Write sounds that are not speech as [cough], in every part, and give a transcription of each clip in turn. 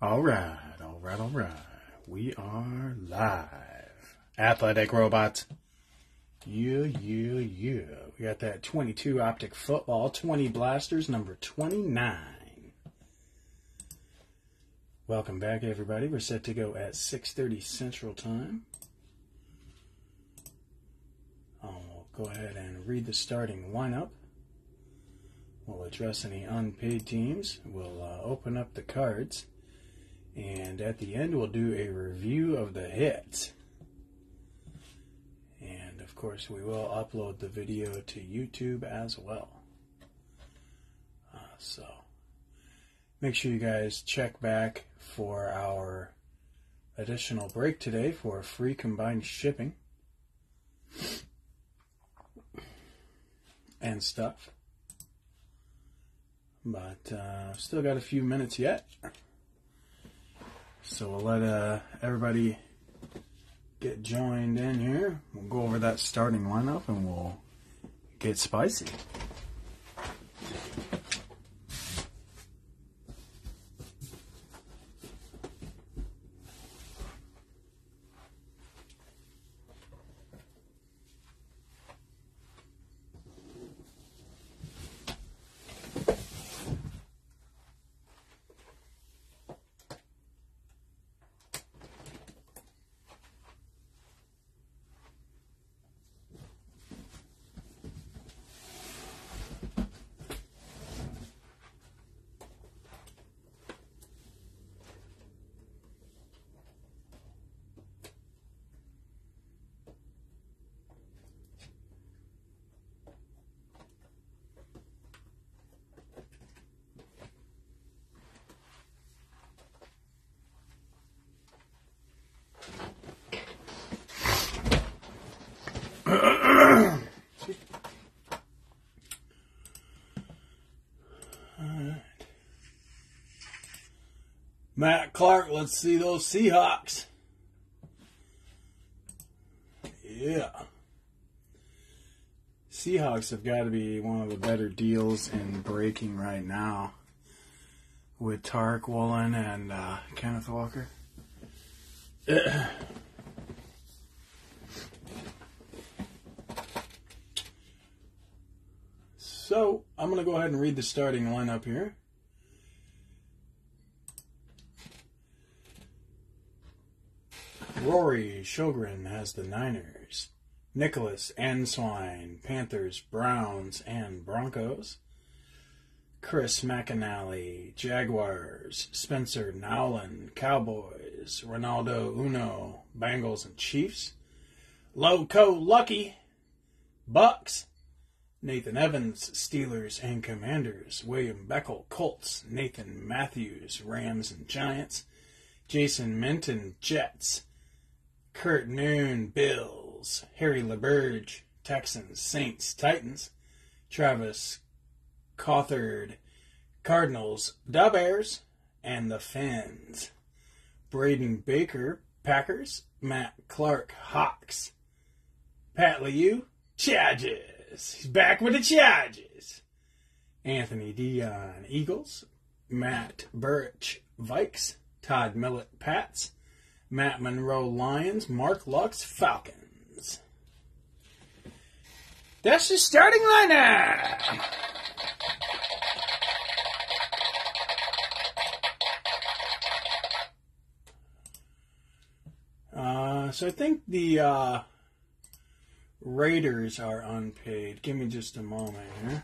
All right, all right, all right. We are live. Athletic robots. Yeah, yeah, yeah. We got that 22 optic football, 20 blasters, number 29. Welcome back, everybody. We're set to go at 6:30 Central Time. I'll go ahead and read the starting lineup. We'll address any unpaid teams. We'll uh, open up the cards. And at the end, we'll do a review of the hits. And of course, we will upload the video to YouTube as well. Uh, so make sure you guys check back for our additional break today for free combined shipping and stuff. But uh, still got a few minutes yet. So we'll let uh, everybody get joined in here. We'll go over that starting lineup and we'll get spicy. Matt Clark, let's see those Seahawks. Yeah. Seahawks have got to be one of the better deals in breaking right now with Tariq Woolen and uh, Kenneth Walker. [clears throat] so, I'm going to go ahead and read the starting lineup here. Rory Shogren has the Niners. Nicholas Answine, Panthers, Browns, and Broncos. Chris McAnally, Jaguars. Spencer Nowlin, Cowboys. Ronaldo Uno, Bengals and Chiefs. Loco Lucky, Bucks. Nathan Evans, Steelers and Commanders. William Beckel, Colts. Nathan Matthews, Rams and Giants. Jason Minton, Jets. Kurt Noon, Bills. Harry LeBurge, Texans, Saints, Titans. Travis Cawthard, Cardinals, Da Bears, and the Fins. Braden Baker, Packers. Matt Clark, Hawks. Pat Liu, Chargers. He's back with the Chargers. Anthony Dion, Eagles. Matt Birch, Vikes. Todd Millett, Pats. Matt Monroe Lions, Mark Lux Falcons. That's the starting lineup. Uh, so I think the uh, Raiders are unpaid. Give me just a moment here.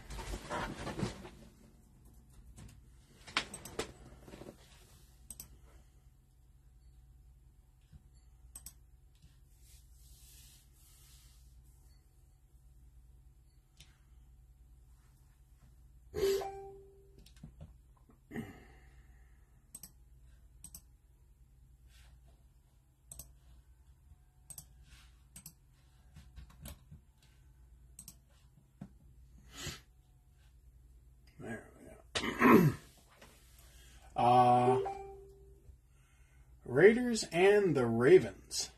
There we go. uh, And the Ravens.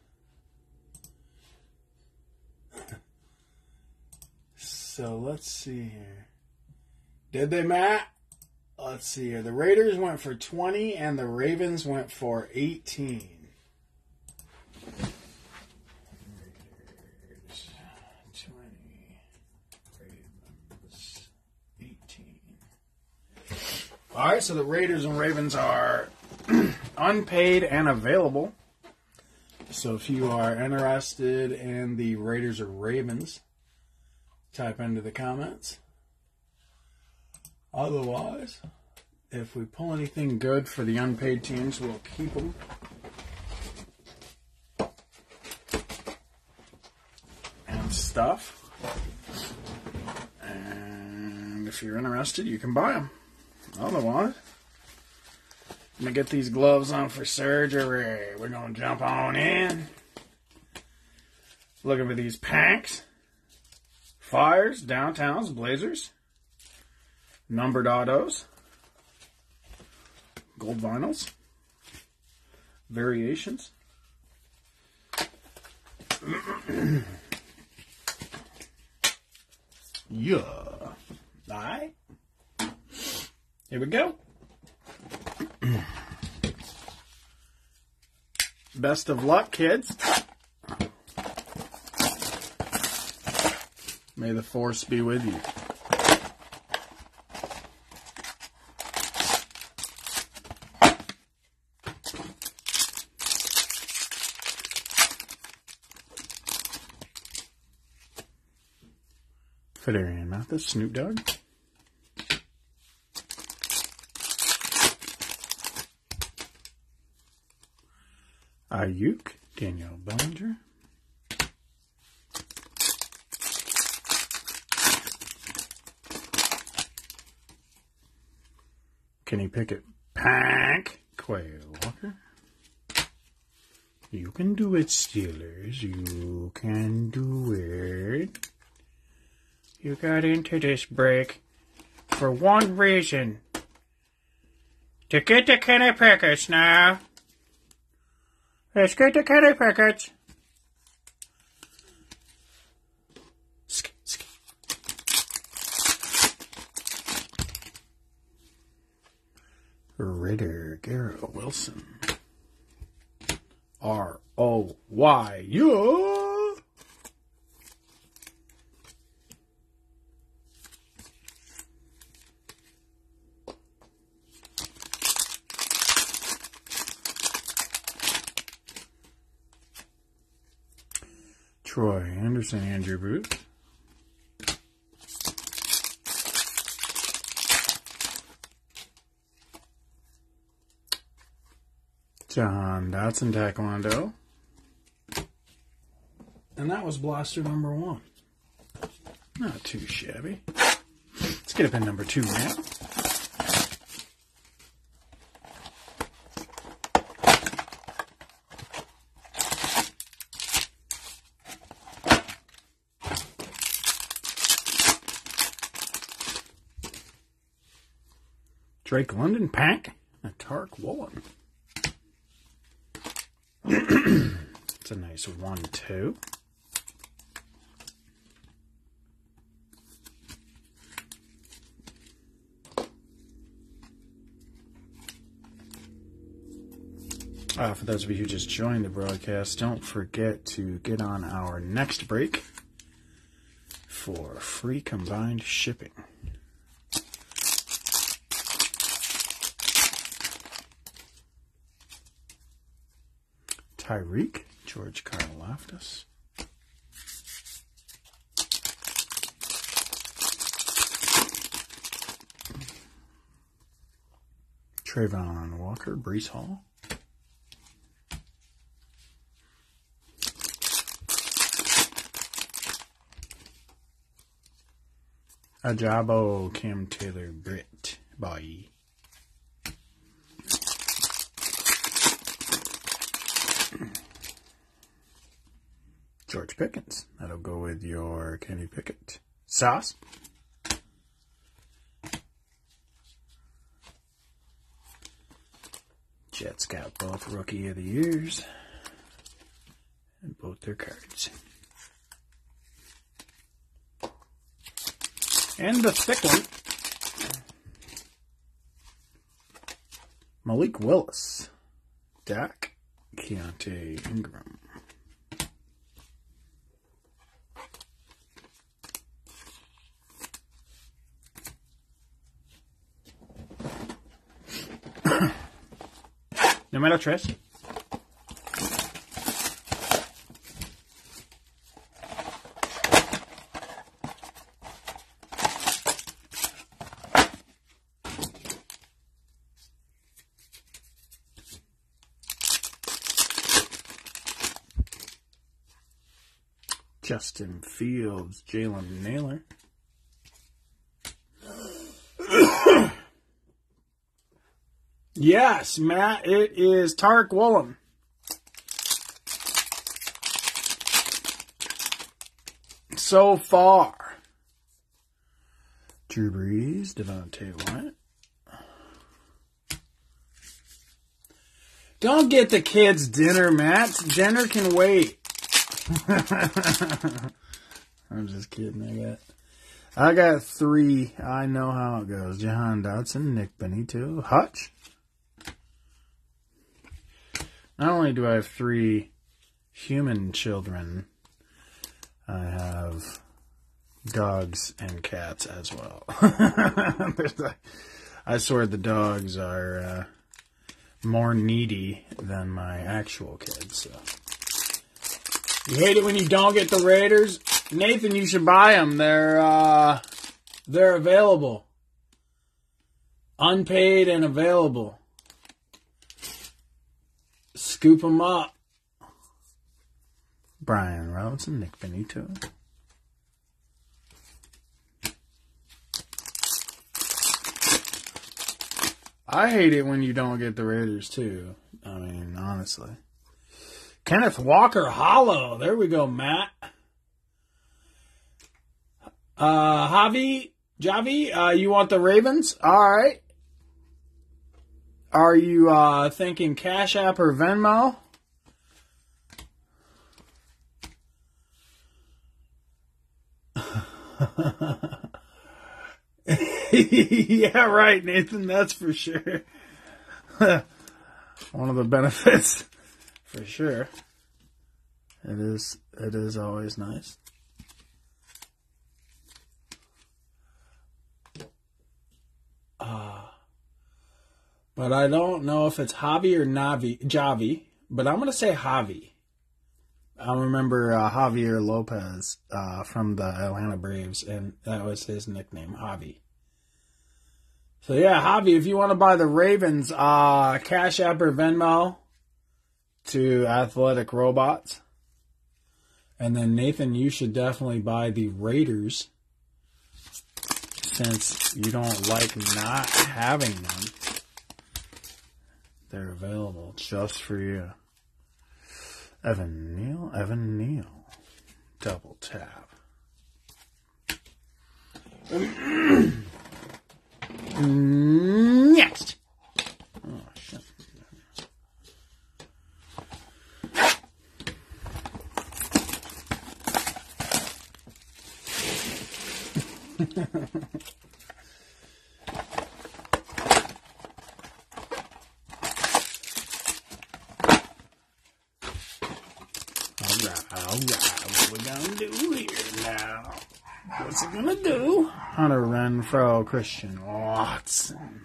so let's see here. Did they, Matt? let's see here. The Raiders went for 20 and the Ravens went for 18. Raiders, 20, Ravens, 18. All right, so the Raiders and Ravens are unpaid and available. So if you are interested in the Raiders or Ravens, type into the comments. Otherwise, if we pull anything good for the unpaid teams, we'll keep them. And stuff. And if you're interested, you can buy them. Otherwise, I'm gonna get these gloves on for surgery. We're gonna jump on in. Looking for these packs. Fires, downtowns, blazers, numbered autos, gold vinyls, variations. [clears throat] yeah. Alright. Here we go. [clears throat] Best of luck, kids. May the force be with you. Phidarian Mathis, Snoop Dogg. Ayuk, Daniel Bellinger. Kenny Pickett, Pack, Quay Walker. You can do it, Steelers. You can do it. You got into this break for one reason. To get the Kenny Pickett's now. Let's get the. Sk- sk- Ritter, Garrett Wilson. R O Y U. Anderson, Andrew Booth. Jahan Dotson Taekwondo. And that was blaster number one. Not too shabby. Let's get up in number two now. Drake London pack. A Tark Woolen. [clears throat] It's a nice one, two. Uh, for those of you who just joined the broadcast, don't forget to get on our next break for free combined shipping. Tyreek, George Karlaftis. Travon Walker, Breece Hall. Ojabo, Cam Taylor, Britt, Bye. George Pickens. That'll go with your Kenny Pickett. Sauce. Jets got both Rookie of the Years and both their cards. And the thick one. Malik Willis. Dak. Keaontay Ingram. Número 3. Justin Fields, Jalen Nailor. Yes, Matt, it is Tark Woolen. So far. Drew Brees, Devonte Wyatt. Don't get the kids dinner, Matt. Dinner can wait. [laughs] I'm just kidding. I got, I got three. I know how it goes. Jahan Dotson, Nik Bonitto, Hutch. Not only do I have three human children, I have dogs and cats as well. [laughs] I swear the dogs are uh, more needy than my actual kids. So. You hate it when you don't get the Raiders, Nathan. You should buy them. They're uh, they're available, unpaid and available. Scoop them up. Brian Robinson, Nik Bonitto. I hate it when you don't get the Raiders too. I mean, honestly. Kenneth Walker Hollow. There we go, Matt. Uh, Javi, Javi, uh, you want the Ravens? All right. Are you uh, thinking Cash App or Venmo? [laughs] yeah, right, Nathan. That's for sure. [laughs] One of the benefits, [laughs] for sure. It is. It is always nice. Uh, but I don't know if it's Javi or Navi, Javi, but I'm going to say Javi. I remember uh, Javier Lopez uh, from the Atlanta Braves, and that was his nickname, Javi. So yeah, Javi, if you want to buy the Ravens, uh, Cash App or Venmo to Athletic Robots. And then Nathan, you should definitely buy the Raiders since you don't like not having them. They're available just for you. Evan Neal, Evan Neal. Double tap. [clears throat] Next. Oh, shit. Alright, alright, what we gonna do here now? What's it gonna do? Hunter Renfrow, Christian Watson.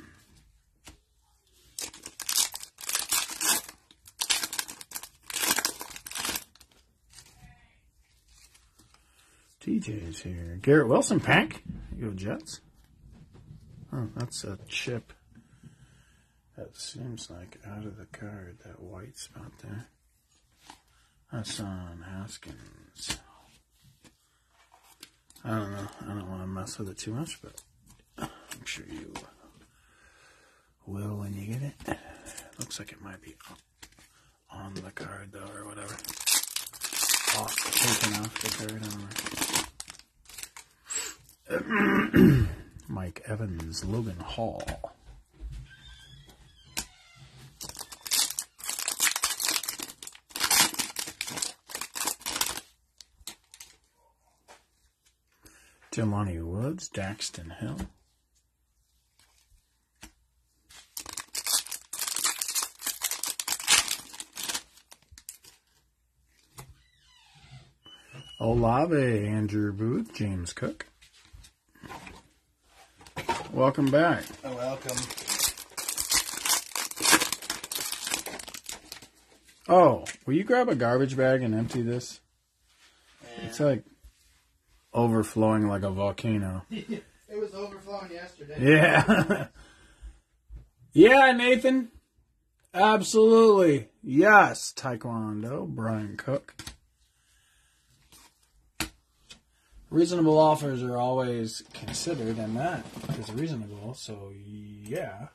TJ's here. Garrett Wilson, pack. You go Jets. Oh, that's a chip. That seems like out of the card, that white spot there. Hassan Haskins. I don't know. I don't want to mess with it too much, but I'm sure you will when you get it. Looks like it might be on the card though, or whatever. Off, taken off the card. [clears throat] Mike Evans, Logan Hall. Delonte Woods, Daxton Hill. Olave, Andrew Booth, James Cook. Welcome back. Oh, welcome. Oh, will you grab a garbage bag and empty this? Yeah. It's like overflowing like a volcano. [laughs] it was overflowing yesterday. Yeah. [laughs] yeah, Nathan. Absolutely. Yes, Taekwondo, Brian Cook. Reasonable offers are always considered, and that is reasonable, so yeah.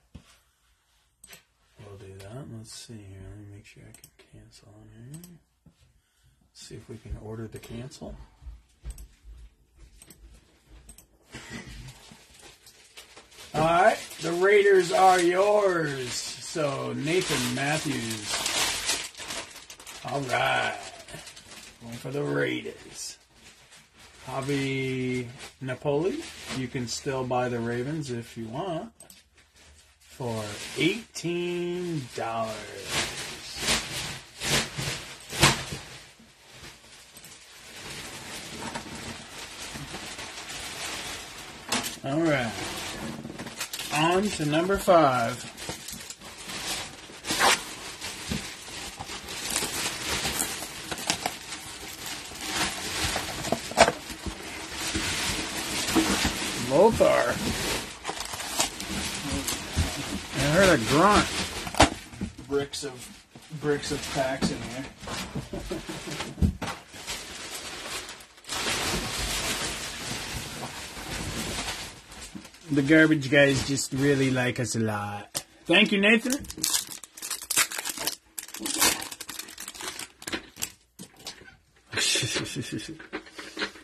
We'll do that. Let's see here. Let me make sure I can cancel on here. See if we can order the cancel. Right, the Raiders are yours. So Nathan Matthews. All right, going for the Raiders. Javi Napoli. You can still buy the Ravens if you want for eighteen dollars. All right. On to number five. Lothar. I heard a grunt. Bricks of bricks of packs in here. The garbage guys just really like us a lot. Thank you, Nathan. [laughs]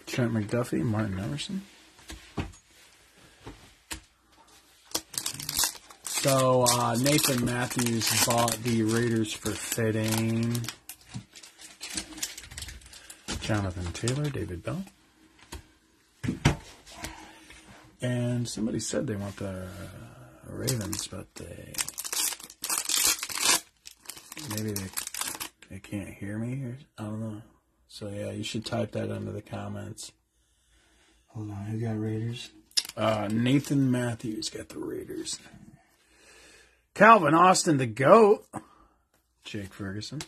Trent McDuffie, Martin Emerson. So uh, Nathan Matthews bought the Raiders for fitting. Jonathan Taylor, David Bell. And somebody said they want the Ravens, but they maybe they they can't hear me or I don't know. So yeah, you should type that under the comments. Hold on, who got Raiders? Uh, Nathan Matthews got the Raiders. Calvin Austin, the goat. Jake Ferguson.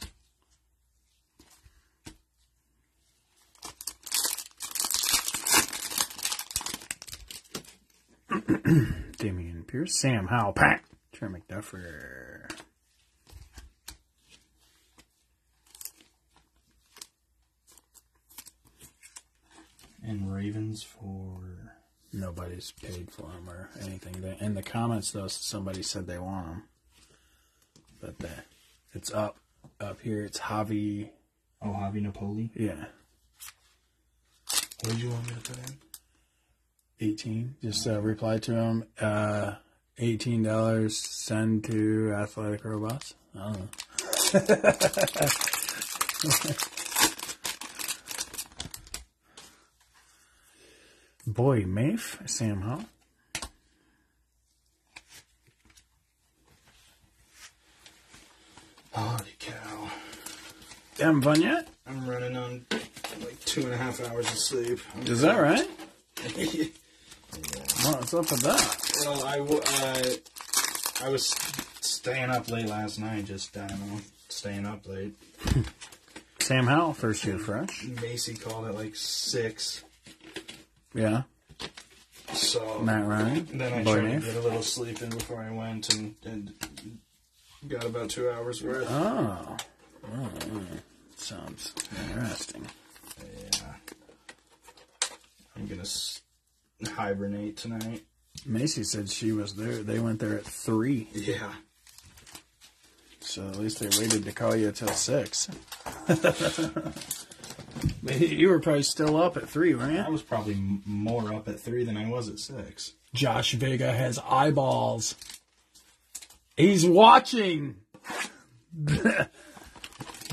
Pierce, Sam Howell, Pat, Trent McDuffer. And Ravens for Nobody's paid for them or anything. In the comments, though, somebody said they want them, but the, it's up up here. It's Javi. oh Javi Napoli. Yeah, What did you want me to put in? eighteen. Just uh, reply to him. Uh, Eighteen dollars. Send to Athletic Robots. I don't know. [laughs] Boye, Mafe, Sam Hall. Holy cow! Haven't fun yet? I'm running on like two and a half hours of sleep. Is that right? [laughs] yeah. What's up with that? Well, I, w- uh, I was staying up late last night, just, I don't know, staying up late. [laughs] Sam Howell, first year fresh. Macy called at like 6, Yeah. so... Matt Ryan. Then I Boy tried to get a little sleep in before I went and, and got about two hours worth. Oh. oh. Sounds interesting. Yeah. I'm gonna s- hibernate tonight. Macy said she was there. They went there at three, Yeah. so at least they waited to call you till six. [laughs] you were probably still up at three, weren't I was probably more up at three than I was at six. Josh Vega has eyeballs. He's watching. [laughs]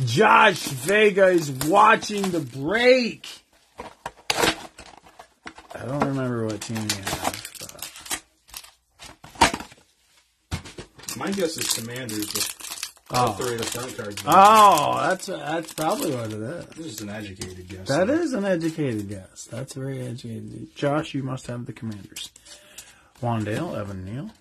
Josh Vega is watching the break. I don't remember what team you have, but My guess is Commanders with Oh. The rate of front cards. Oh, that's that's probably what it is. This is an educated guess. That though. is an educated guess. That's a very educated. Josh, you must have the commanders. Wandale, Evan Neal.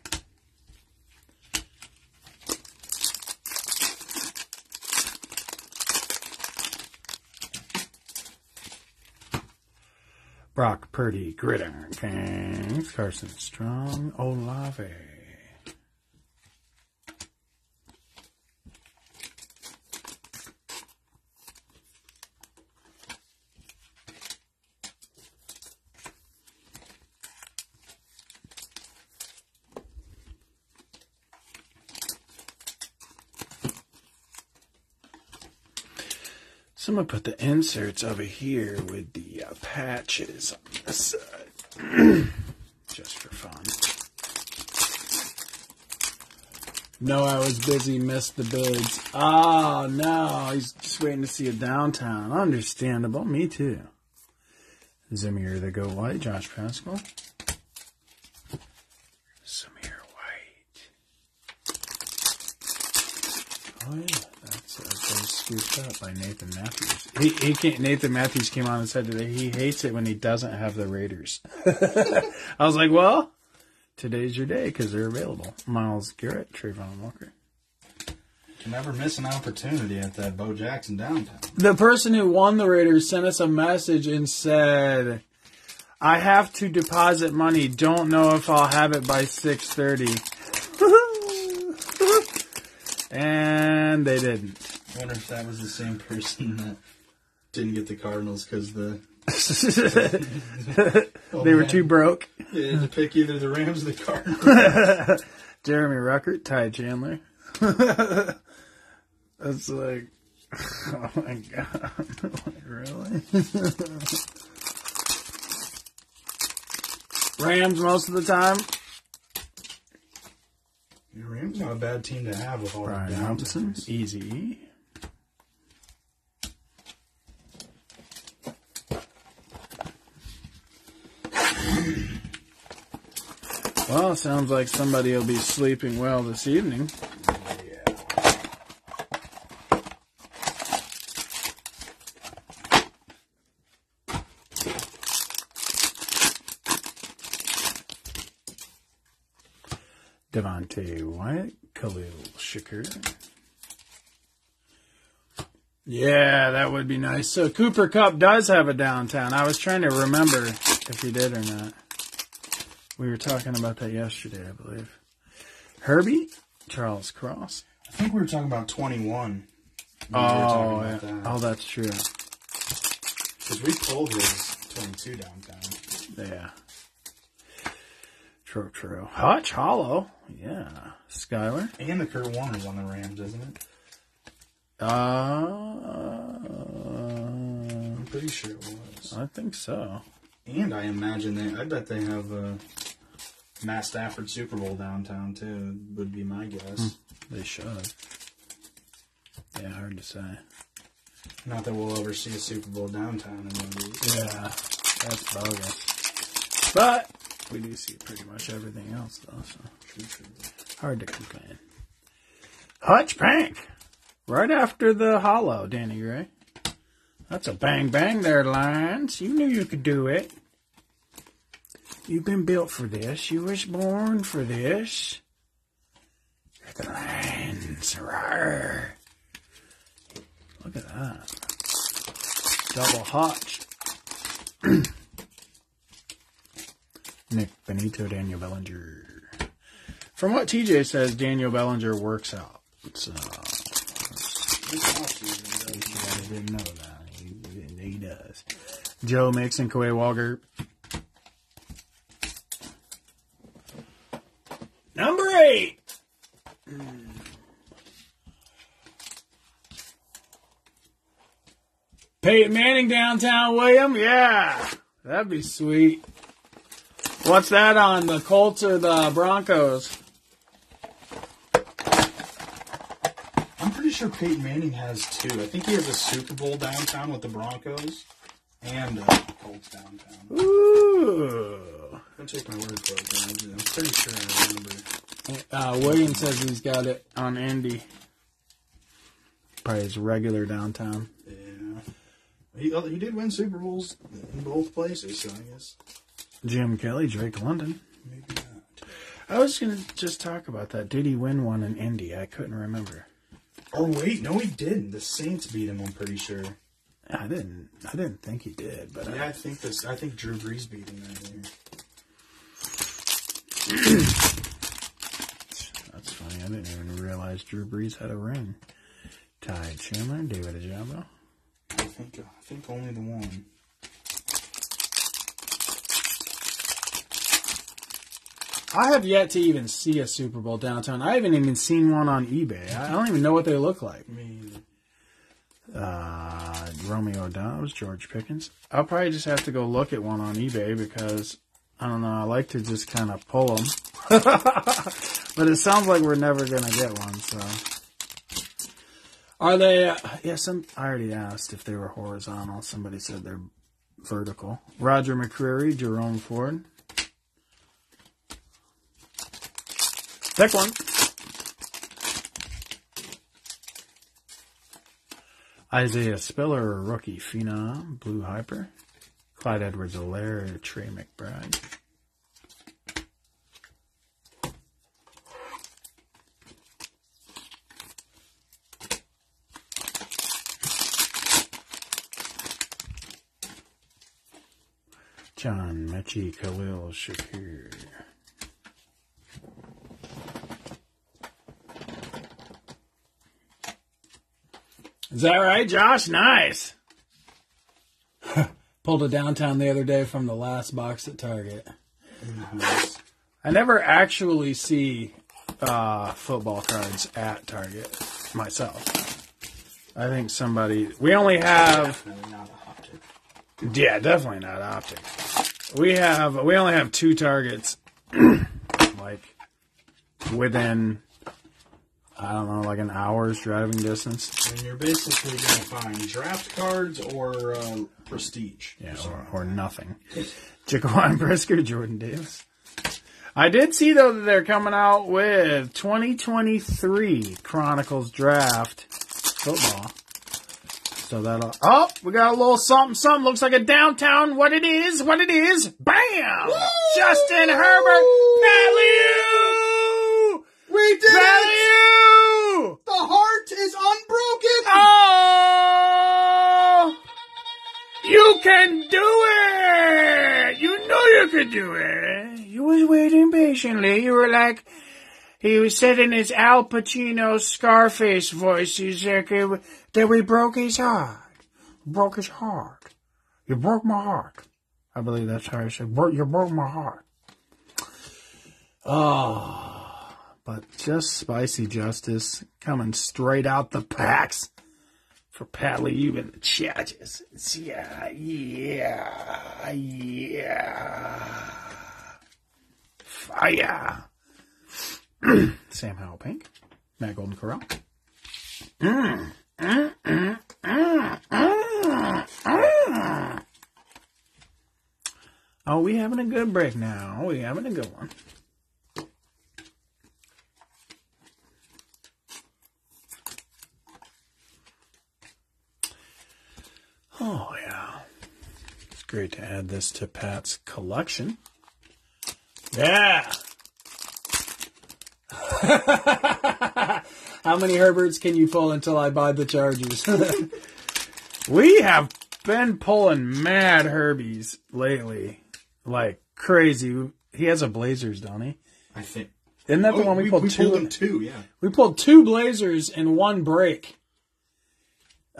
Brock Purdy, Gridiron Kings, Carson Strong, Olave. So I'm going to put the inserts over here with the uh, patches on the side. [clears throat] Just for fun. No, I was busy, missed the bids. Oh, no, he's just waiting to see a downtown. Understandable, me too. Zamir the Go White, Josh Paschal. Zamir White. Oh, yeah scooped up by Nathan Matthews. He, he can't, Nathan Matthews came on and said that he hates it when he doesn't have the Raiders. [laughs] I was like, well, today's your day because they're available. Myles Garrett, Travon Walker. You can never miss an opportunity at that Bo Jackson downtown. The person who won the Raiders sent us a message and said, "I have to deposit money. Don't know if I'll have it by six thirty. And they didn't. I wonder if that was the same person that didn't get the Cardinals because the oh, [laughs] they were oh, man. too broke. They had to pick either the Rams or the Cardinals. [laughs] Jeremy Ruckert, Ty Chandler. [laughs] That's like, oh my god, like, really? Rams most of the time. The Rams not a bad team to have with all Brian Robinson, easy. Well, sounds like somebody will be sleeping well this evening. Devonte Wyatt, Khalil Shakir. Yeah, that would be nice. So Cooper Kupp does have a downtown. I was trying to remember if he did or not. We were talking about that yesterday, I believe. Herbie, Charles Cross. I think we were talking about 21. Oh, we yeah. that. oh, that's true. Because we pulled his 22 downtown. Yeah. True, true. Hutch Hollow. Yeah. Skyler. And the Kurt Warner's on the Rams, isn't it? Uh, I'm pretty sure it was. I think so. And I imagine they, I bet they have uh, Matt Stafford Super Bowl downtown too. Would be my guess. Hmm. They should. Yeah, hard to say. Not that we'll ever see a Super Bowl downtown in one of these. Yeah, that's bogus. But we do see pretty much everything else though, so hard to complain. Hutch Pank, right after the hollow, Danny Gray. That's a bang bang there, Lions. You knew you could do it. You've been built for this. You was born for this. You're the Lions. Rawr. Look at that. Double hotch. [clears throat] Nik Bonitto, Daniel Bellinger. From what TJ says, Daniel Bellinger works out. So, I didn't know that. He, he does. Joe Mixon, Quay Walker. Number eight. Peyton Manning downtown, William. Yeah, that'd be sweet. What's that on the Colts or the Broncos? I'm pretty sure Peyton Manning has two. I think he has a Super Bowl downtown with the Broncos and a Colts downtown. Ooh. Don't take my word for it, guys. I'm pretty sure I remember. Uh, William says he's got it on Andy. probably his regular downtown. Yeah. He, oh, he did win Super Bowls in both places, so I guess Jim Kelly, Drake London. maybe not. I was gonna just talk about that. Did he win one in Indy? I couldn't remember. Oh wait, no, he didn't. The Saints beat him. I'm pretty sure. I didn't. I didn't think he did, but Yeah, I think this. I think Drew Brees beat him that year. [coughs] that's funny. I didn't even realize Drew Brees had a ring. Ty Chandler, David Ojabo. I think. Uh, I think only the one. I have yet to even see a Super Bowl downtown. I haven't even seen one on eBay. I don't even know what they look like. Uh, Romeo Doubs, George Pickens. I'll probably just have to go look at one on eBay because I don't know. I like to just kind of pull them, [laughs] but it sounds like we're never gonna get one. So, are they? Uh, yeah, some. I already asked if they were horizontal. Somebody said they're vertical. Roger McCreary, Jerome Ford. Pick one. Isaiah Spiller, rookie phenom, blue hyper. Clyde Edwards-Helaire, Trey McBride. John Metchie Khalil Shakir. Is that right, Josh? Nice. [laughs] Pulled a downtown the other day from the last box at Target. I never actually see uh, football cards at Target myself. I think somebody. We only have. Definitely not a optic. Yeah, definitely not optic. We have. We only have two targets, [clears throat] like within. I don't know, like an hour's driving distance. And you're basically going to find draft cards or uh, prestige. Yeah, or, or nothing. [laughs] Jaquan Brisker, Jordan Davis. I did see though that they're coming out with 2023 Chronicles Draft football. So that'll. Oh, we got a little something, something. Looks like a downtown. What it is? What it is? Bam! Justin Herbert, Pat Liu, We did Pat it! Heart is unbroken! Oh! You can do it! You know you could do it. You was waiting patiently. You were like, he was said in his Al Pacino Scarface voice, like, uh, that we broke his heart. Broke his heart. You broke my heart. I believe that's how he said, "Bro- you broke my heart. Oh, but just spicy justice coming straight out the packs for Pat Lee and the Chargers. Yeah, yeah, yeah. Fire. [clears throat] Sam Howell Pink. Matt Golden Corral. Mm, mm, mm, mm, mm, mm. Oh, we having a good break now. We having a good one. Oh, yeah. It's great to add this to Pat's collection. Yeah. [laughs] How many Herberts can you pull until I buy the Chargers? [laughs] we have been pulling mad Herbies lately. Like crazy. He has a Blazers, don't he? I think. Isn't that the oh, one we, pulled two? pulled them two, yeah. We pulled two Blazers in one break.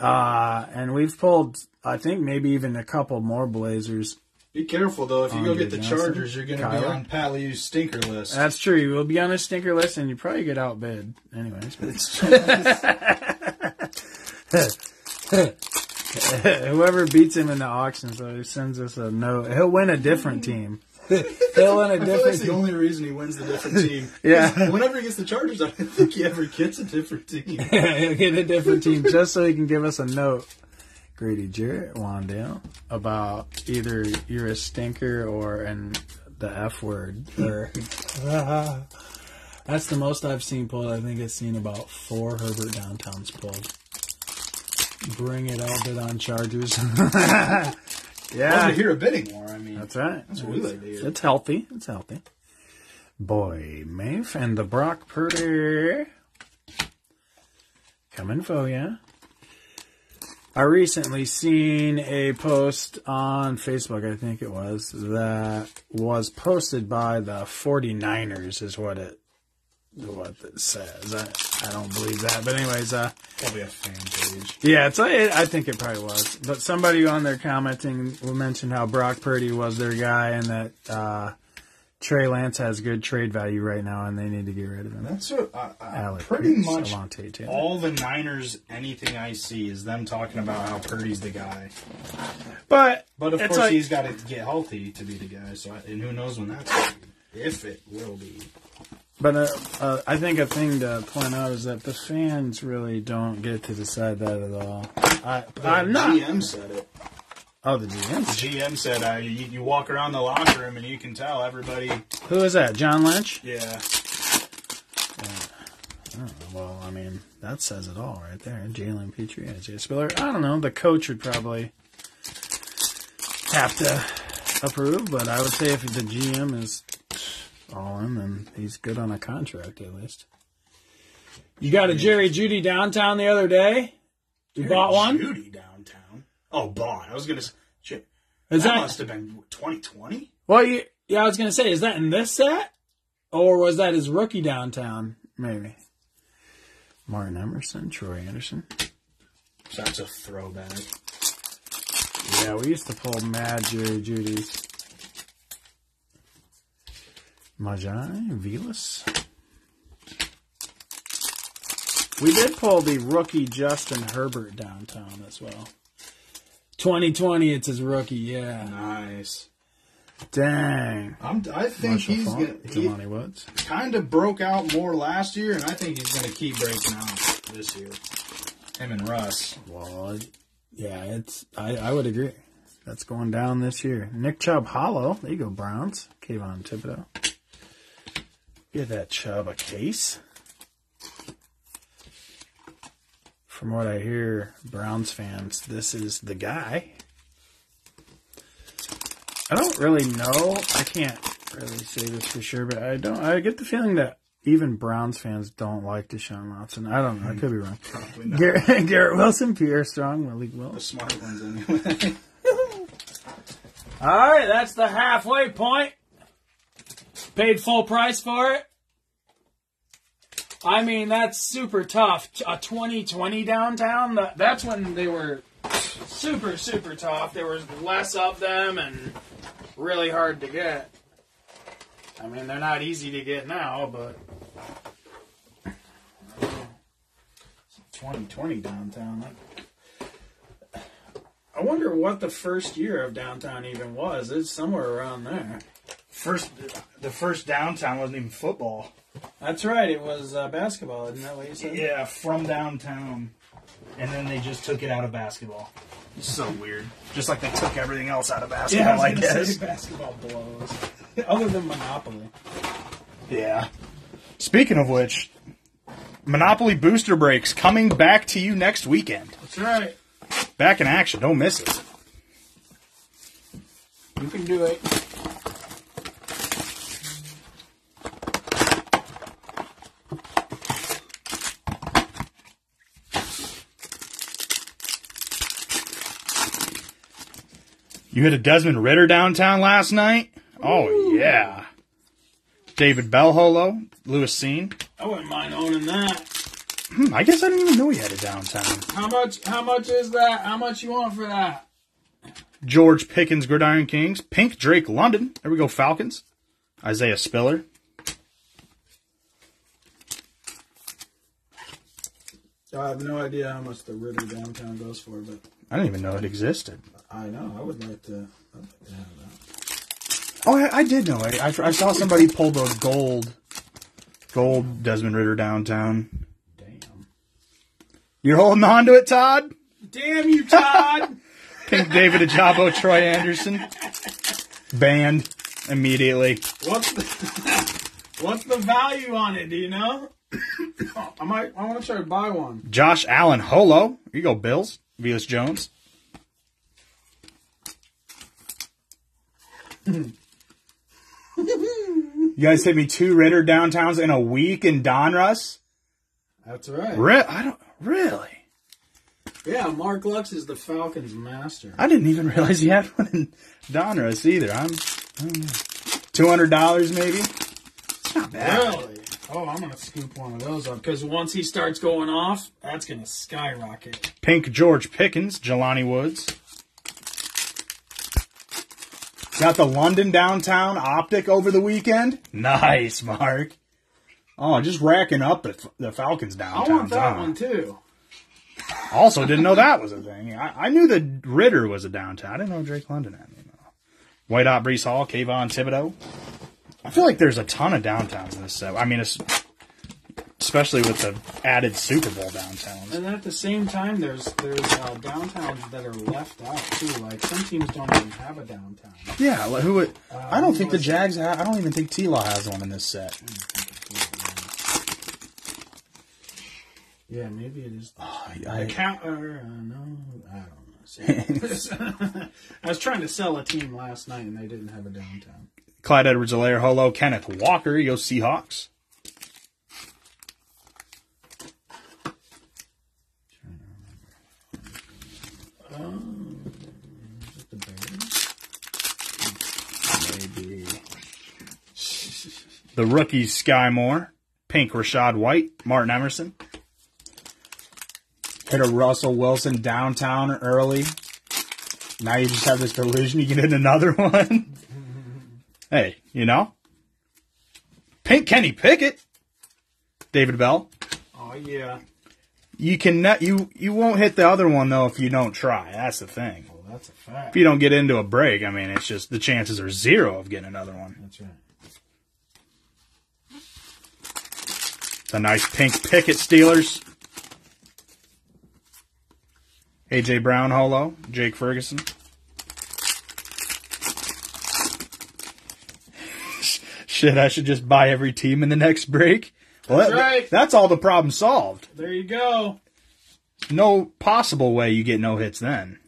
Uh, and we've pulled, I think, maybe even a couple more Blazers. Be careful though. If you go get the Johnson, Chargers, you're going to be Kyler. on Pat Liu's stinker list. That's true. You will be on a stinker list, and you probably get outbid. Anyways, [laughs] [laughs] whoever beats him in the auction, so he sends us a note. He'll win a different team. [laughs] He'll win a I feel different that's the only reason he wins the different [laughs] team. Yeah. Whenever he gets the Chargers, I don't think he ever gets a different team. [laughs] He'll get a different team just so he can give us a note. Grady Jarrett, Wandale, about either you're a stinker or an the F word. Or that's the most I've seen pulled. I think I've seen about four Herbert downtowns pulled. Bring it all bid on Chargers. Love to yeah, hear a bidding war. I mean, that's right. That's what we like to hear. It's healthy. It's healthy. Boye Mafe and the Brock Purdy coming for ya. I recently seen a post on Facebook, I think it was, that was posted by the 49ers, is what it what it says. I, I don't believe that, but anyways, uh, probably a fan page. yeah, it's it, I think it probably was. But somebody on there commenting mentioned how Brock Purdy was their guy and that uh, Trey Lance has good trade value right now and they need to get rid of him. That's what uh, uh, pretty much all the Niners. Anything I see is them talking about how Purdy's the guy. But But of course, like- he's got to get healthy to be the guy. So, I- and who knows when that's going to be? If it will be. But uh, uh, I think a thing to point out is that the fans really don't get to decide that at all. I, I'm not. GM said it. Oh, the GM. The GM said uh, you, you walk around the locker room and you can tell everybody. Who is that? John Lynch? Yeah, Oh, well, I mean, that says it all right there. Jalen Pitre, AJ Spiller. I don't know. The coach would probably have to approve, but I would say if the GM is all in, then he's good on a contract at least. You got a Jerry Jeudy downtown the other day. You bought one. Jeudy downtown. Oh, bought. I was gonna. Shit. Is that that must have been 2020. well? You, yeah, I was gonna say, is that in this set, or was that his rookie downtown? Maybe. Martin Emerson, Troy Andersen. That's a throwback. Yeah, we used to pull mad Jerry Jeudy's. Majai, Velas. We did pull the rookie Justin Herbert downtown as well. 2020, it's his rookie, yeah. Nice. Dang. I'm, I think Marshall he's Faulk, gonna. He Woods. kind of broke out more last year, and I think he's gonna keep breaking out this year. Him and Russ. Well, yeah, it's. I, I would agree. That's going down this year. Nick Chubb Holo. There you go, Browns. Kayvon Thibodeaux. Give that Chubb a case. From what I hear, Browns fans, this is the guy. I don't really know. I can't really say this for sure, but I don't. I get the feeling that even Browns fans don't like Deshaun Watson. I don't know. I could be wrong. Probably not Garrett, [laughs] Garrett Wilson, Pierre Strong, Malik the Willis. smart ones anyway. [laughs] All right, that's the halfway point. Paid full price for it. I mean, that's super tough. A 2020 downtown, that's when they were super, super tough. There was less of them and really hard to get. I mean, they're not easy to get now, but. 2020 downtown. I wonder what the first year of downtown even was. It's somewhere around there. First, the first downtown wasn't even football. That's right. It was uh, basketball. Isn't that what you said? Yeah, from downtown, and then they just took it out of basketball. So weird. Just like they took everything else out of basketball. I, guess. basketball blows. [laughs] Other than Monopoly. Yeah. Speaking of which, Monopoly Booster Breaks coming back to you next weekend. That's right. Back in action. Don't miss it. You can do it. You hit a Desmond Ridder downtown last night? Oh, yeah. David Bellholo, Lewis Cine. I wouldn't mind owning that. Hmm, I guess I didn't even know he had a downtown. How much? How much is that? How much you want for that? George Pickens, Gridiron Kings. Pink Drake London. There we go, Falcons. Isaiah Spiller. I have no idea how much the Ridder downtown goes for, but I didn't even know it existed. I know I would like to. I'd like to have that. Oh, I, I did know it. I, I saw somebody pull the gold, gold Desmond Ridder downtown. Damn. You're holding on to it, Todd? Damn you, Todd! [laughs] Pink David Ojabo, Troy Andersen. Banned immediately. What's the [laughs] What's the value on it? Do you know? [coughs] Oh, I might. I want to try to buy one. Josh Allen Holo. Here you go, Bills. Velus Jones. you guys hit me two Ridder downtowns in a week in Donruss. That's right. Re- I don't really. Yeah, Mark Lux is the Falcons master. I didn't even [laughs] realize he had one in Donruss either. I'm, two hundred dollars maybe. It's not bad. Really? Oh, I'm gonna scoop one of those up because once he starts going off, that's gonna skyrocket. Pink George Pickens, Jelani Woods. Got the London downtown optic over the weekend. Nice, Mark. Oh, just racking up the, the Falcons downtown. I want that one too. Also, didn't know that was a thing. I, I knew the Ridder was a downtown. I didn't know Drake London had one. White Hot Breece Hall, Kayvon Thibodeaux. I feel like there's a ton of downtowns in this set. I mean, it's, especially with the added Super Bowl downtowns. And at the same time, there's there's uh, downtowns that are left out too. Like some teams don't even have a downtown. Yeah, like, who would? I don't think the Jags. Ha- I don't even think T Law has one in this set. Yeah, maybe it is. I, Count or uh, no, I don't know. [laughs] [laughs] I was trying to sell a team last night and they didn't have a downtown. Clyde Edwards Helaire, hello. Kenneth Walker, yo Seahawks. The. The rookies, Skyy Moore, Pink Rachaad White, Martin Emerson. Hit a Russell Wilson downtown early. Now you just have this delusion you can hit another [laughs] one. Hey, you know? Pink Kenny Pickett. David Bell. Oh yeah. You can ne- you you won't hit the other one though if you don't try. That's the thing. Well, that's a fact. If you don't get into a break, I mean, it's just the chances are zero of getting another one. That's right. It's a nice pink Pickett Steelers. AJ Brown holo, Jake Ferguson. Shit, I should just buy every team in the next break. Well, That's that- right. That's all the problem solved. There you go. No possible way you get no hits then.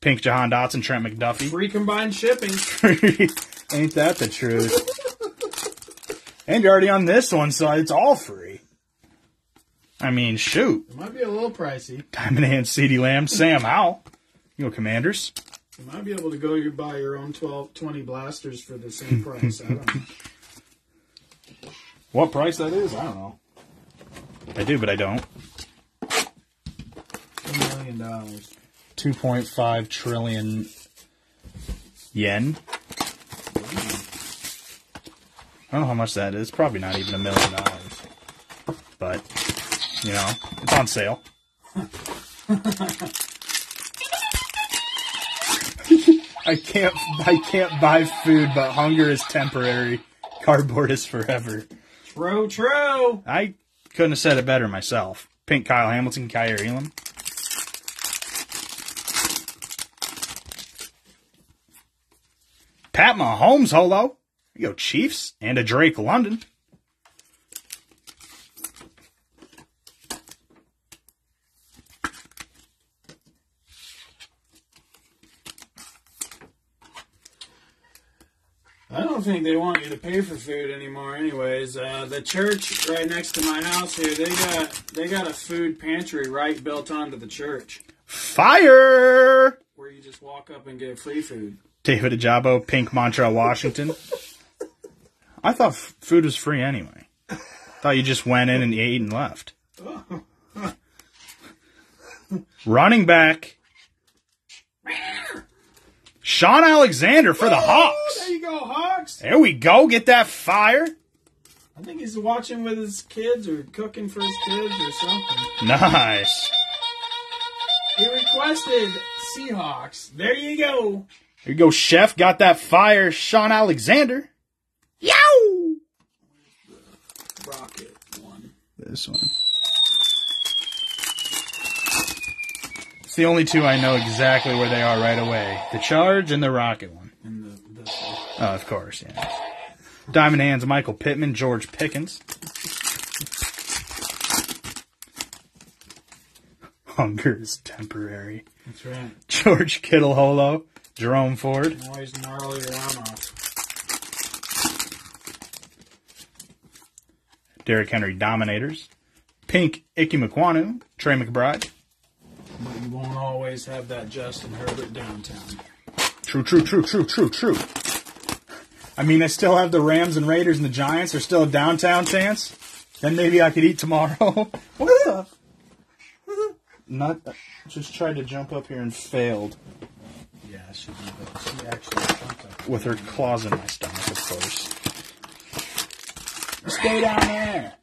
Pink Jahan Dotson, Trent McDuffie. Free combined shipping. [laughs] Ain't that the truth? and you're already on this one, so it's all free. I mean, shoot. It might be a little pricey. Diamond Hand, CeeDee Lamb, Sam Howell. You know, Commanders. You might be able to go you buy your own 12, 20 blasters for the same price. I don't know. [laughs] What price that is? I don't know. I do, but I don't. Two million dollars. 2.5 trillion yen. I don't know how much that is. Probably not even a million dollars. But, you know, it's on sale. [laughs] I can't I can't buy food, but hunger is temporary. Cardboard is forever. True, true. I couldn't have said it better myself. Pink Kyle Hamilton, Kaiir Elam. Pat Mahomes, holo. You go Chiefs and a Drake London. Think they want you to pay for food anymore. Anyways, uh, the church right next to my house here, they got they got a food pantry right built onto the church Fire! where you just walk up and get free food. David Ojabo, Pink Montrell, Washington. I thought f- food was free anyway. Thought you just went in and ate and left. [laughs] Running back. Shaun Alexander for the Hawks. There you go, Hawks. There we go. Get that fire. I think he's watching with his kids or cooking for his kids or something. Nice. He requested Seahawks. There you go. Here you go, Chef. Got that fire. Shaun Alexander. Yow! Rocket one. This one. It's the only two I know exactly where they are right away. The Charge and the Rocket one. And the, one. Oh, of course, yeah. Diamond Hands, Michael Pittman, George Pickens. Hunger is temporary. That's right. George Kittle Holo, Jerome Ford, Always gnarly your arm off. Derrick Henry Dominators, Pink Ickey Ekwonu, Trey McBride. But you won't always have that Justin Herbert downtown. True, true, true, true, true, true. I mean, I still have the Rams and Raiders and the Giants. There's still a downtown chance. Then maybe I could eat tomorrow. [laughs] what the? Not uh, just tried to jump up here and failed Yeah, she did. She actually jumped up. with her claws in my stomach, of course. Stay down there.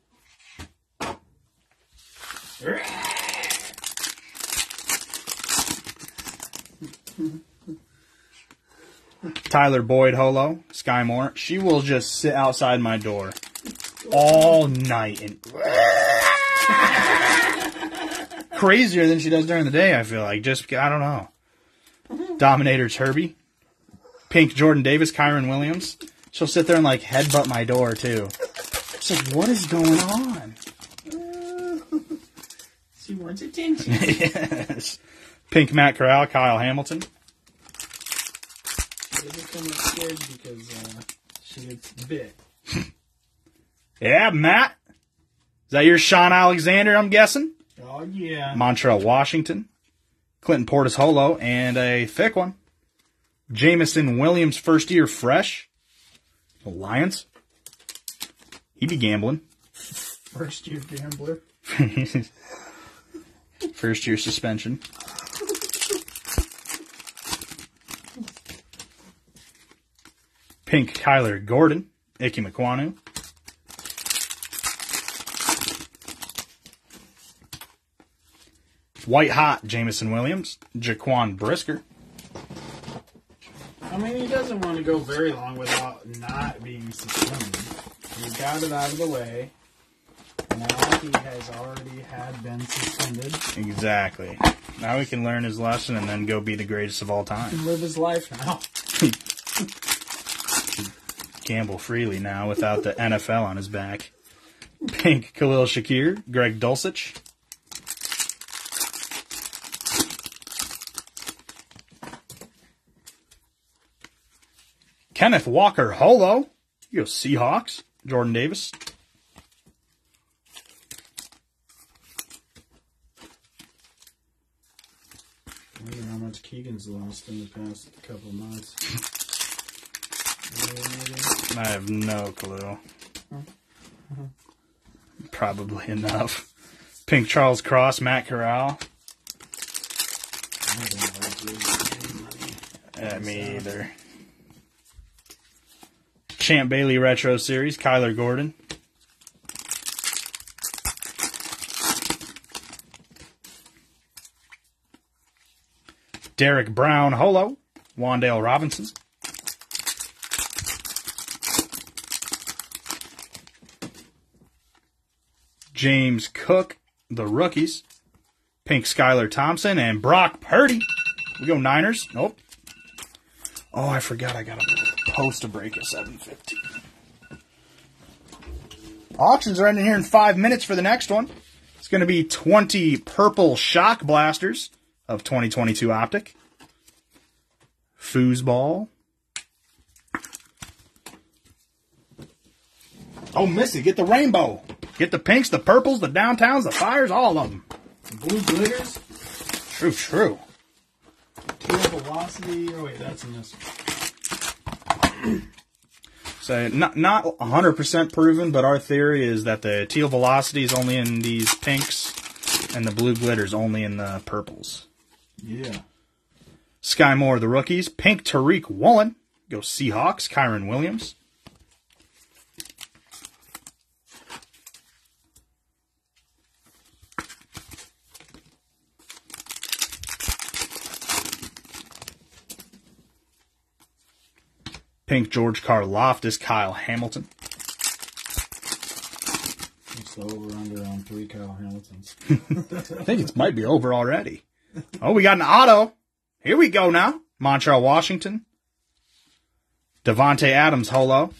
Tyler Boyd Holo, Skyy Moore. She will just sit outside my door all night and [laughs] crazier than she does during the day. I feel like just I don't know. Dominators Herbie, Pink Jordan Davis, Kyren Williams. She'll sit there and like headbutt my door too. It's like what is going on? She wants attention. [laughs] yes. Pink Matt Corral, Kyle Hamilton. She doesn't come upstairs because uh, she gets bit. Yeah, Matt. Is that your Shaun Alexander? I'm guessing. Oh yeah. Montrell, Washington, Clinton Portis Holo, and a thick one. Jameson Williams, first year fresh. The Lions. He be gambling. First year gambler. [laughs] first year suspension. Pink Kyler Gordon, Ickey Ekwonu. White Hot, Jameson Williams, Jaquan Brisker. I mean, he doesn't want to go very long without not being suspended. He got it out of the way. Now he has already had been suspended Exactly. Now he can learn his lesson and then go be the greatest of all time. and live his life now. [laughs] Gamble freely now without the NFL on his back. Pink Khalil Shakir, Greg Dulcich. Kenneth Walker Holo. You go Seahawks. Jordan Davis. I wonder how much Keegan's lost in the past couple months. [laughs] I have no clue. Probably enough. Pink Charles Cross, Matt Corral. Me either. Champ Bailey Retro Series, Kyler Gordon. Derek Brown Holo, Wan'Dale Robinson. James Cook, the rookies. Pink Skylar Thompson and Brock Purdy. We go Niners. Nope. Oh, I forgot I got a post to break at 750. Auctions are ending here in five minutes for the next one. It's going to be 20 purple shock blasters of 2022 optic. Foosball. Oh, Missy, get the rainbow. Get the pinks, the purples, the downtowns, the fires, all of them. Blue glitters, True, true. teal velocity. Oh wait, that's in this. [clears throat] So not not 100% proven, but our theory is that the teal velocity is only in these pinks, and the blue glitters only in the purples. Yeah. Skyy Moore, the rookies. Pink Tariq Woolen. Go Seahawks. Kyren Williams. Pink George Karlaftis. Kyle Hamilton. It's over under on three Kyle Hamiltons. [laughs] I think it might be over already. Oh, we got an auto. Here we go now. Montrell, Washington. Davante Adams, holo.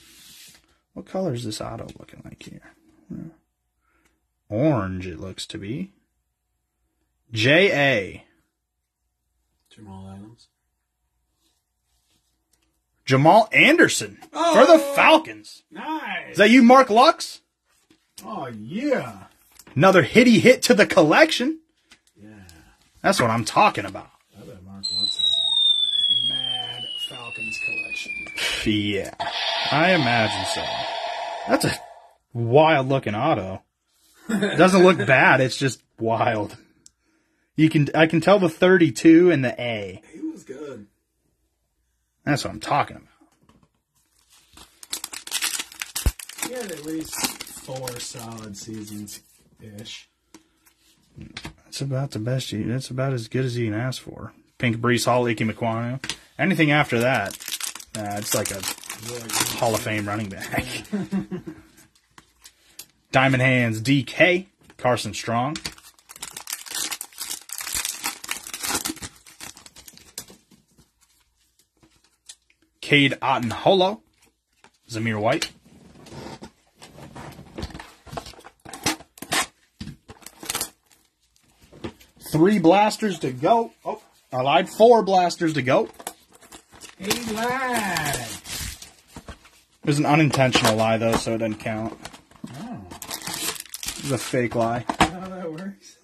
What color is this auto looking like here? Orange, it looks to be. J.A. Jamal Adams. Jamal Anderson for the oh, Falcons. Nice. Is that you, Mark Lux? oh yeah. Another hitty hit to the collection. Yeah. That's what I'm talking about. I bet Mark wants this mad Falcons collection. Yeah, I imagine so. That's a wild looking auto. It doesn't look [laughs] bad. It's just wild. You can I can tell the 32 and the A. He was good. That's what I'm talking about. He had at least four solid seasons ish. That's about the best you. That's about as good as you can ask for. Pink Breece Hall, Ickey Ekwonu. Anything after that, uh, it's like a Hall of Fame running back. [laughs] Diamond Hands DK, Carson Strong. Cade Otton Holo, Zamir White. Three blasters to go. Oh, I lied. Four blasters to go. He lied. It was an unintentional lie, though, so it doesn't count. Oh, It was a fake lie. [laughs] how that works.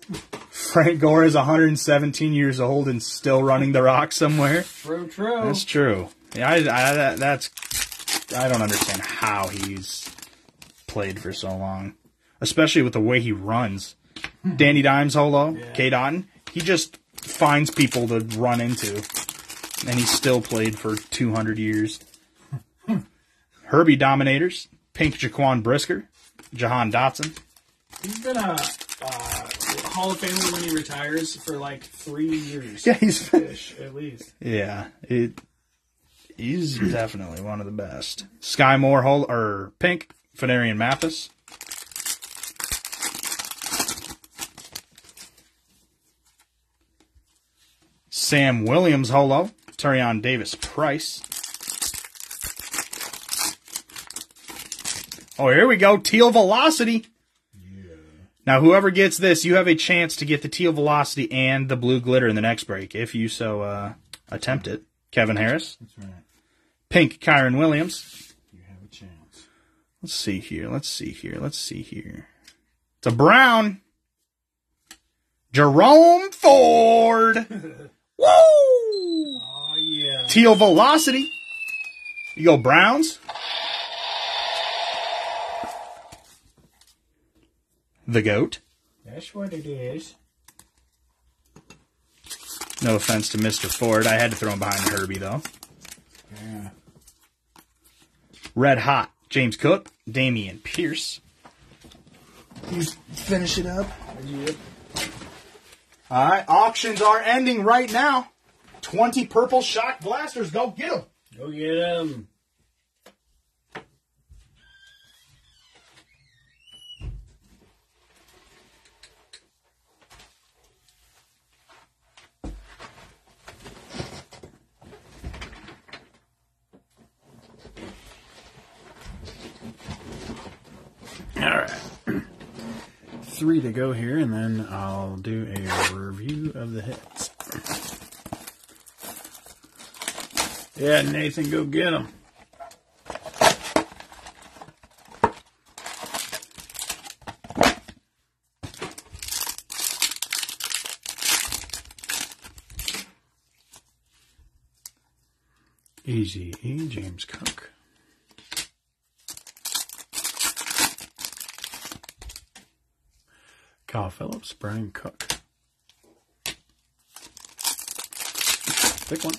Frank Gore is 117 years old and still running the rock somewhere. True, true. That's true. Yeah, I, I that, that's. I don't understand how he's played for so long, especially with the way he runs. Danny Dimes, Holo, Yeah. Cade Otton, he just finds people to run into, and he's still played for 200 years. [laughs] Herbie Dominators, Pink Jaquan Brisker, Jahan Dotson. He's been a uh, Hall of Famer when he retires for like three years. [laughs] Yeah, he's Ish, at least. Yeah, it. He's definitely one of the best. Skyy Moore, Hol- or Pink, Phidarian Mathis. Sam Williams, Holo. Tyrion Davis Price. Oh, here we go. Teal Velocity. Now, whoever gets this, you have a chance to get the teal velocity and the blue glitter in the next break, if you so uh, attempt it. Kevin Harris, That's right. Pink Kyren Williams. You have a chance. Let's see here. Let's see here. Let's see here. It's a brown. Jerome Ford. [laughs] Woo! Oh yeah. Teal velocity. You go Browns. The goat. That's what it is. No offense to Mr. Ford. I had to throw him behind Herbie though. Yeah. Red Hot, James Cook, Dameon Pierce. You finish it up. Yep. All right, auctions are ending right now. 20 purple shock blasters. Go get them. Go get him. All right. Three to go here, and then I'll do a review of the hits. Yeah, Nathan, go get them. Easy James Cook. Kyle Philips, Brian Cook. Pick one.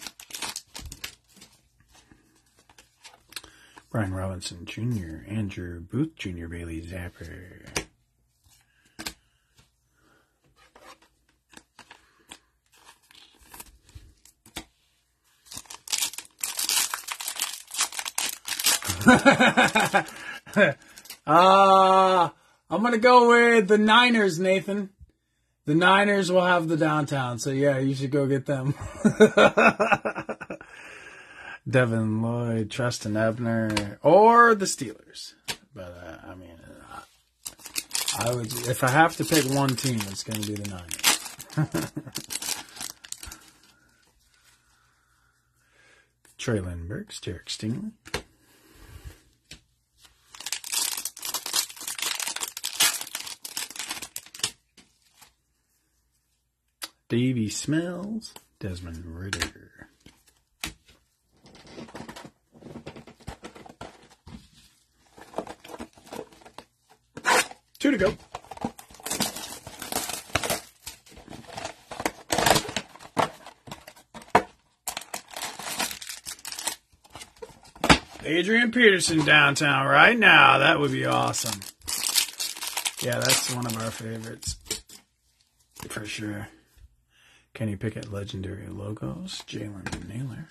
Brian Robinson Jr., Andrew Booth Jr., Bailey Zappe. Uh, [laughs] I'm gonna go with the Niners, Nathan. The Niners will have the downtown, so yeah, you should go get them. [laughs] Devin Lloyd, Trestan Ebner, or the Steelers. But uh, I mean, I, I would if I have to pick one team, it's going to be the Niners. [laughs] Trey Burks, Derek Stingley. Davy Smells, Desmond Ridder. Two to go. Adrian Peterson downtown right now. That would be awesome. Yeah, that's one of our favorites. For sure. Kenny Pickett Legendary Logos. Jalen Nailor.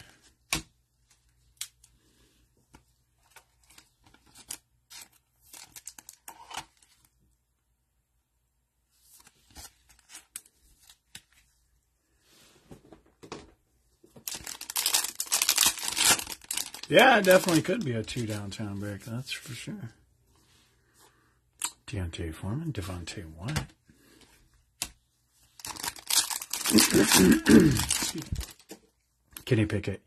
Yeah, it definitely could be a two downtown break. That's for sure. D'Onta Foreman, Devontae White. Kenny Pickett,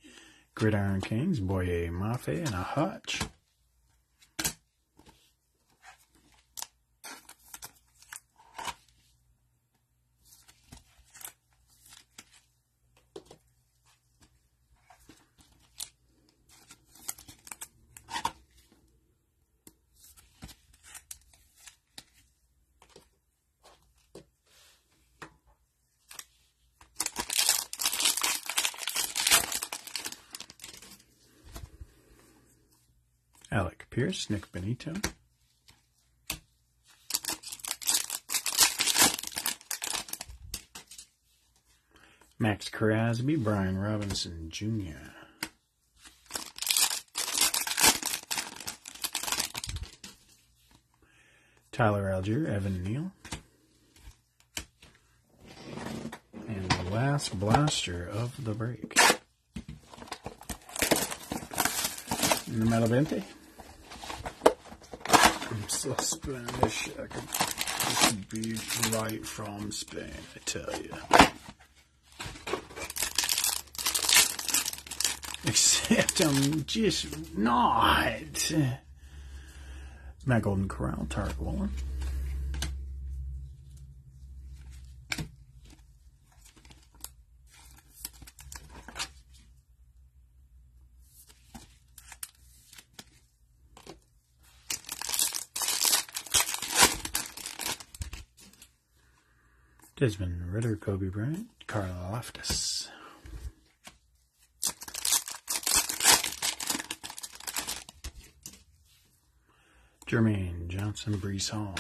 Gridiron Kings, Boye Mafe, and a Hutch. Nik Bonitto. Maxx Crosby, Brian Robinson Jr. Tyler Allgeier, Evan Neal. And the last blaster of the break. Número 20. Spanish. I could just be right from Spain, I tell you. Except I'm just not. Matt Golden Corral, Tariq Woolen. Desmond Ridder, Kobe Bryant, Karlaftis. Jermaine Johnson, Breece Hall.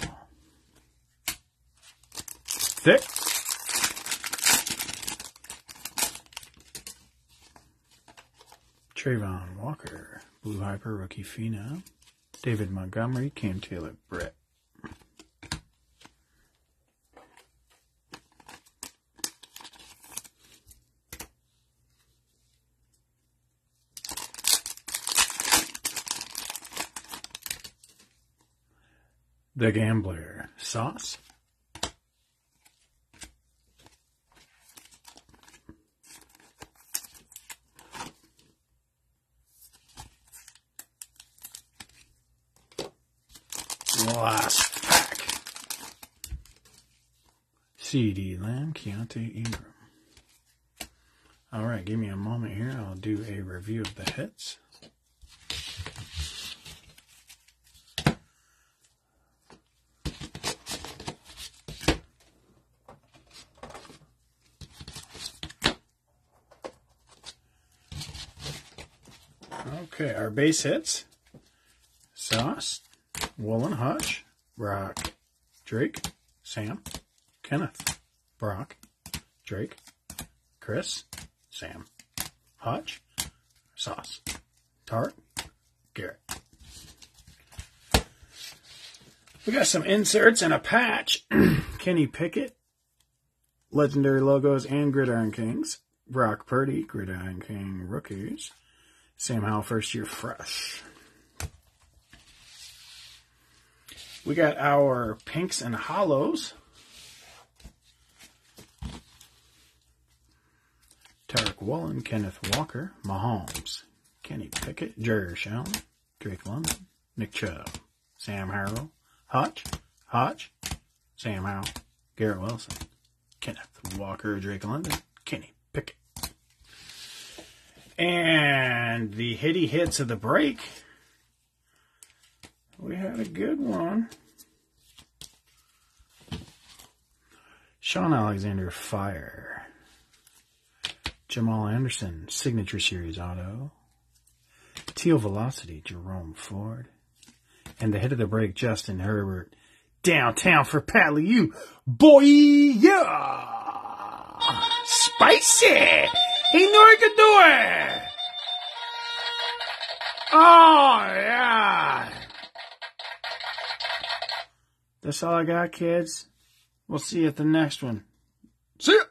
Thick. Travon Walker, Blue Hyper, Rookie Phenom. David Montgomery, Cam Taylor, Britt. The Gambler, Sauce. Last pack. CeeDee Lamb, Keaontay Ingram. All right, give me a moment here. I'll do a review of the hits. Okay, our base hits. Sauce, Woolen Hutch, Brock, Drake, Sam, Kenneth, Brock, Drake, Chris, Sam, Hutch, Sauce, Tart, Garrett. We got some inserts and a patch. [clears throat] Kenny Pickett, Legendary Logos and Gridiron Kings. Brock Purdy, Gridiron King Rookies. Sam Howell, first year fresh. We got our pinks and holos. Tariq Woolen, Kenneth Walker, Mahomes, Kenny Pickett, Jerry Shelton, Drake London, Nick Chubb, Sam Harrell, Hutch, Hutch, Sam Howell, Garrett Wilson, Kenneth Walker, Drake London, Kenny. And the hitty hits of the break. We had a good one. Shaun Alexander Fire. Jamal Anderson, Signature Series Auto. Teal Velocity, Jerome Ford. And the hit of the break, Justin Herbert. Downtown for Pat Liu. Boy, yeah! Spicy! He knew he could do it! Oh, yeah! That's all I got, kids. We'll see you at the next one. See ya!